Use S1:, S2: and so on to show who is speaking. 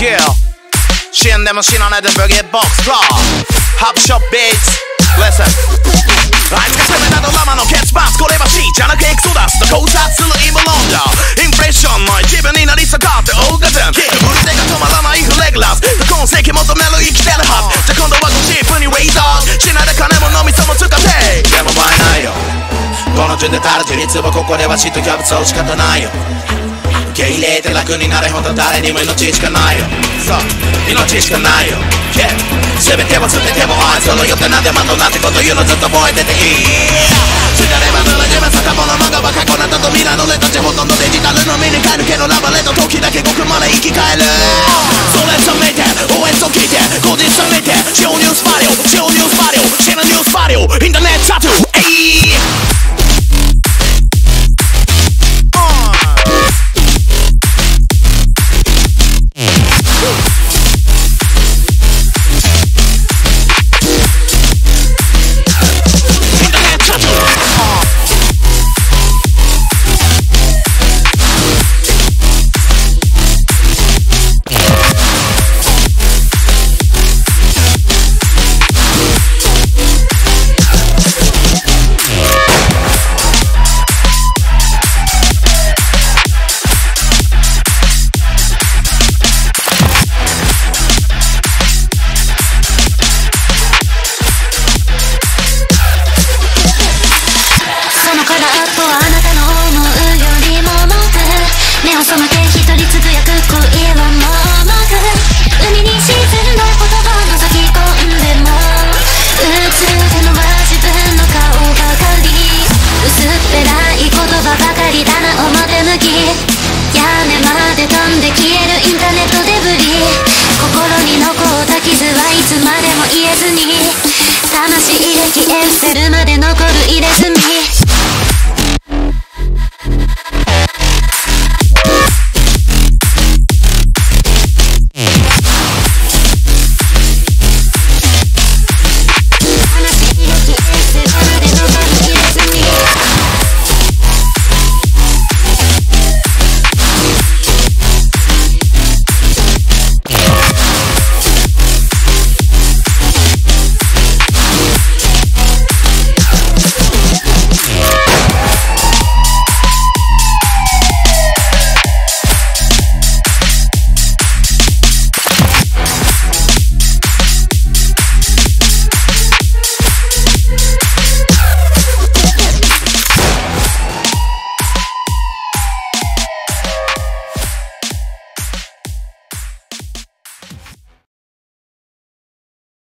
S1: 死んでも死なないでブギーボックスフローハプショップビーツ Listen. あいつが攻めなどラマの結末これは C じゃなくエクソダスと考察する陰謀論者インプレッションの一部になり下がって大ガゼン売り手が止まらないフレグラス今世紀求める生きてるはずじゃ今度はゴシップにウェイザー死なで金も飲みそも使ってでも場合ないよこの順でたる自立はここでは死とキャブツを仕方ないよ受け入れて楽になれほんと誰にも命しかないよ。そう命しかないよ。Yeah 全ては全ても愛そのよってなんでまとなんてこと言うのずっと覚えてていい。知らればぬら自分坂本の漫画は過去などと未来のレタッチほとんどデジタルの目に変えるけどラバレと時だけごくまで生き返る。それさめて応援と聞いて個人さめてシオニュースバリオシオニュースバリオシェナニュースバリオインターネット
S2: までも言えずに魂で消え失せるまで残る入れ墨。